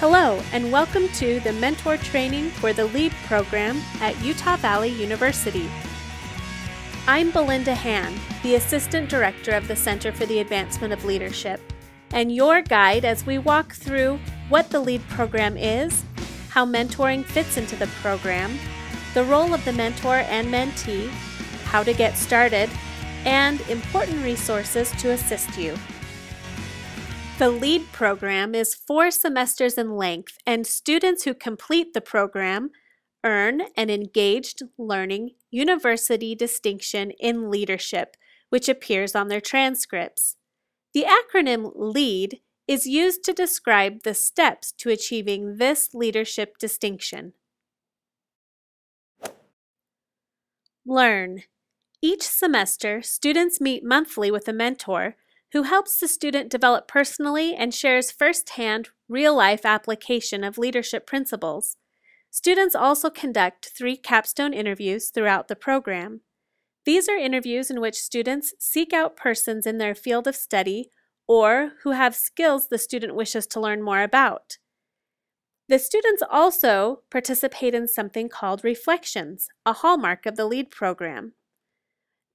Hello, and welcome to the Mentor Training for the LEAD program at Utah Valley University. I'm Belinda Hann, the Assistant Director of the Center for the Advancement of Leadership, and your guide as we walk through what the LEAD program is, how mentoring fits into the program, the role of the mentor and mentee, how to get started, and important resources to assist you. The LEAD program is four semesters in length, and students who complete the program earn an Engaged Learning University distinction in leadership, which appears on their transcripts. The acronym LEAD is used to describe the steps to achieving this leadership distinction. Learn. Each semester, students meet monthly with a mentor who helps the student develop personally and shares firsthand, real life application of leadership principles. Students also conduct three capstone interviews throughout the program. These are interviews in which students seek out persons in their field of study or who have skills the student wishes to learn more about. The students also participate in something called reflections, a hallmark of the LEAD program.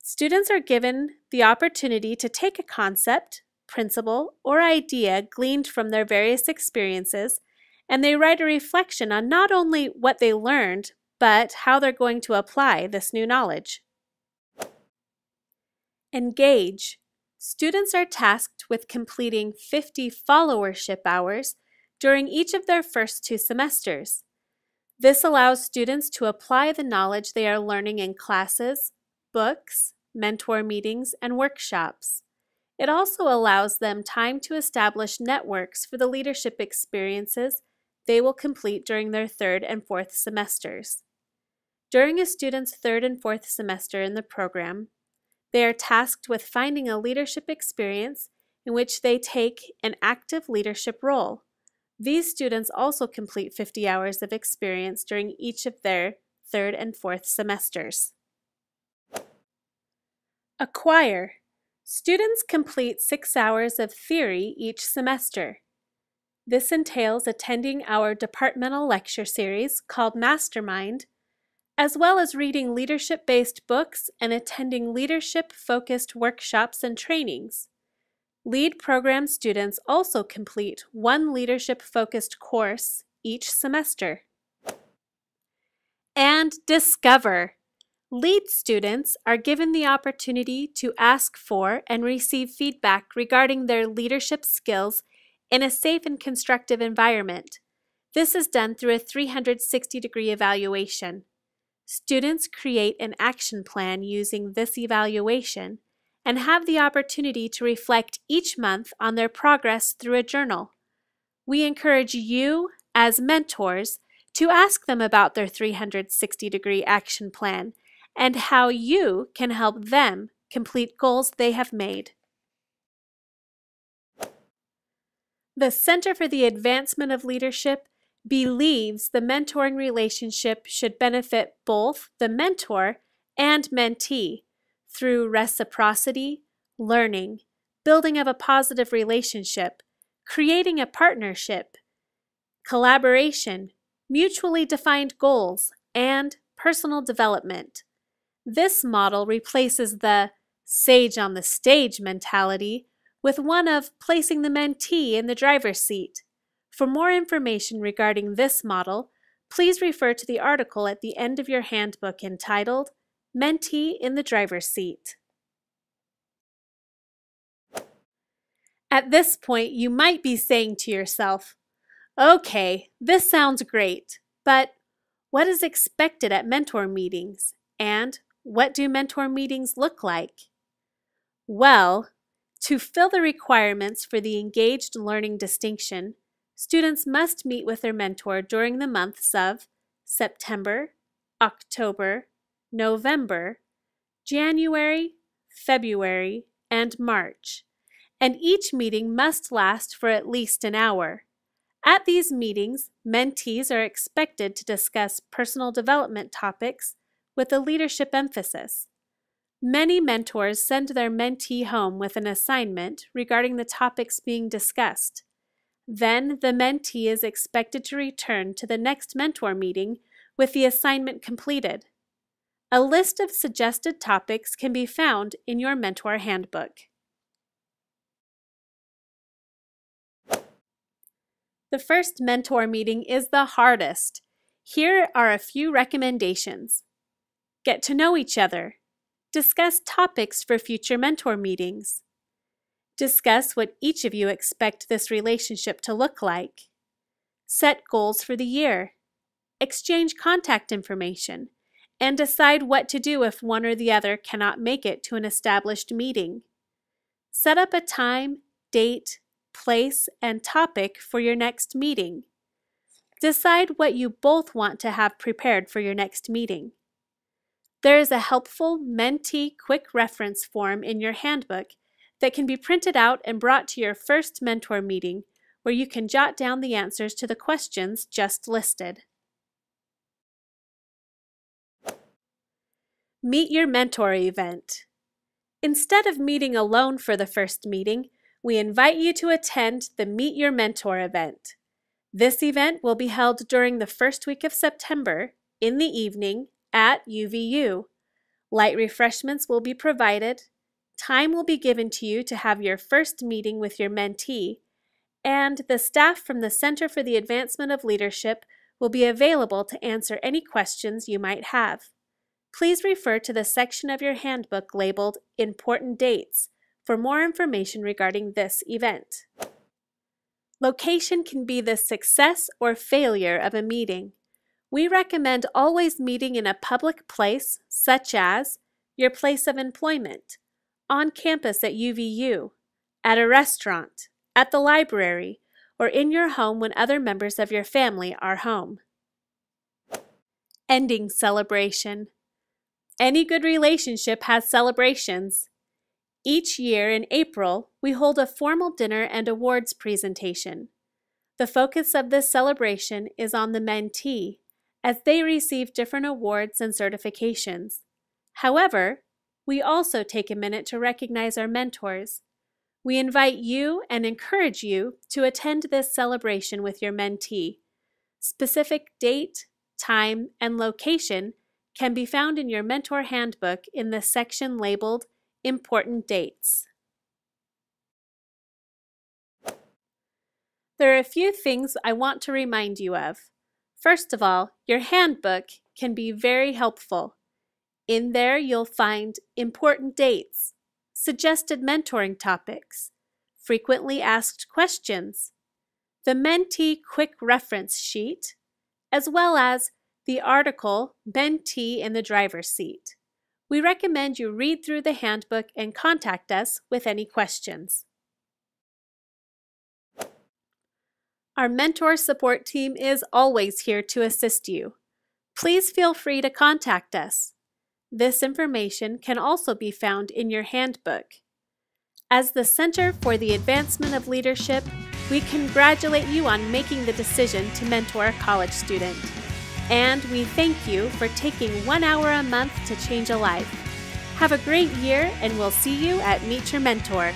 Students are given the opportunity to take a concept, principle, or idea gleaned from their various experiences, and they write a reflection on not only what they learned, but how they're going to apply this new knowledge. Engage. Students are tasked with completing 50 followership hours during each of their first two semesters. This allows students to apply the knowledge they are learning in classes, books, mentor meetings, and workshops. It also allows them time to establish networks for the leadership experiences they will complete during their third and fourth semesters. During a student's third and fourth semester in the program, they are tasked with finding a leadership experience in which they take an active leadership role. These students also complete 50 hours of experience during each of their third and fourth semesters. Acquire. Students complete six hours of theory each semester. This entails attending our departmental lecture series called Mastermind, as well as reading leadership based books and attending leadership focused workshops and trainings. LEAD program students also complete one leadership focused course each semester. And discover. LEAD students are given the opportunity to ask for and receive feedback regarding their leadership skills in a safe and constructive environment. This is done through a 360 degree evaluation. Students create an action plan using this evaluation and have the opportunity to reflect each month on their progress through a journal. We encourage you, as mentors, to ask them about their 360 degree action plan and how you can help them complete goals they have made. The Center for the Advancement of Leadership believes the mentoring relationship should benefit both the mentor and mentee through reciprocity, learning, building of a positive relationship, creating a partnership, collaboration, mutually defined goals, and personal development. This model replaces the sage on the stage mentality with one of placing the mentee in the driver's seat. For more information regarding this model, please refer to the article at the end of your handbook entitled Mentee in the Driver's Seat. At this point, you might be saying to yourself, okay, this sounds great, but what is expected at mentor meetings? And what do mentor meetings look like? Well, to fill the requirements for the engaged learning distinction, students must meet with their mentor during the months of September, October, November, January, February, and March, and each meeting must last for at least an hour. At these meetings, mentees are expected to discuss personal development topics with a leadership emphasis. Many mentors send their mentee home with an assignment regarding the topics being discussed. Then the mentee is expected to return to the next mentor meeting with the assignment completed. A list of suggested topics can be found in your mentor handbook. The first mentor meeting is the hardest. Here are a few recommendations. Get to know each other. Discuss topics for future mentor meetings. Discuss what each of you expect this relationship to look like. Set goals for the year. Exchange contact information. And decide what to do if one or the other cannot make it to an established meeting. Set up a time, date, place, and topic for your next meeting. Decide what you both want to have prepared for your next meeting. There is a helpful Mentee Quick Reference form in your handbook that can be printed out and brought to your first mentor meeting where you can jot down the answers to the questions just listed. Meet Your Mentor event. Instead of meeting alone for the first meeting, we invite you to attend the Meet Your Mentor event. This event will be held during the first week of September in the evening UVU. Light refreshments will be provided, time will be given to you to have your first meeting with your mentee, and the staff from the Center for the Advancement of Leadership will be available to answer any questions you might have. Please refer to the section of your handbook labeled Important Dates for more information regarding this event. Location can be the success or failure of a meeting. We recommend always meeting in a public place, such as your place of employment, on campus at UVU, at a restaurant, at the library, or in your home when other members of your family are home. Ending celebration. Any good relationship has celebrations. Each year in April, we hold a formal dinner and awards presentation. The focus of this celebration is on the mentee as they receive different awards and certifications. However, we also take a minute to recognize our mentors. We invite you and encourage you to attend this celebration with your mentee. Specific date, time, and location can be found in your mentor handbook in the section labeled Important Dates. There are a few things I want to remind you of. First of all, your handbook can be very helpful. In there, you'll find important dates, suggested mentoring topics, frequently asked questions, the Mentee Quick Reference Sheet, as well as the article Mentee in the Driver's Seat. We recommend you read through the handbook and contact us with any questions. Our mentor support team is always here to assist you. Please feel free to contact us. This information can also be found in your handbook. As the Center for the Advancement of Leadership, we congratulate you on making the decision to mentor a college student. And we thank you for taking one hour a month to change a life. Have a great year, and we'll see you at Meet Your Mentor.